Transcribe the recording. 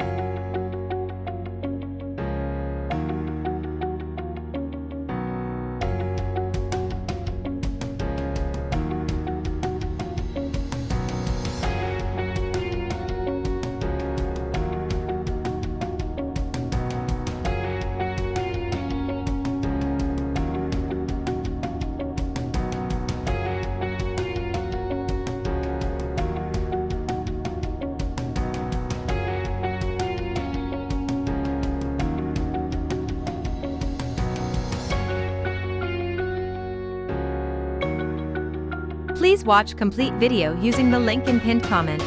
you Please watch complete video using the link in pinned comment.